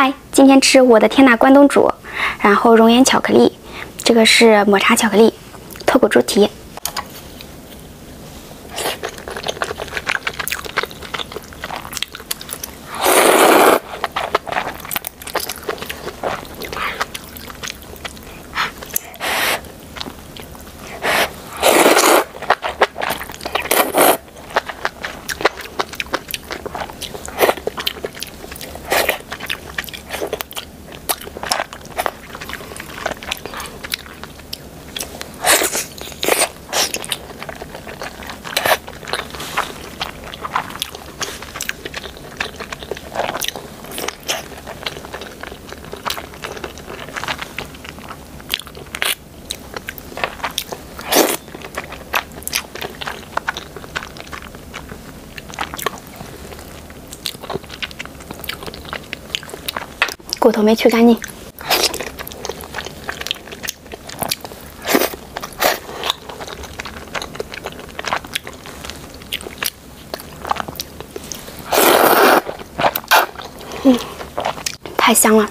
嗨，今天吃我的天呐关东煮，然后熔岩巧克力，这个是抹茶巧克力，脱骨猪蹄。骨头没去干净。嗯，太香了。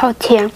好甜。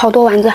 好多丸子。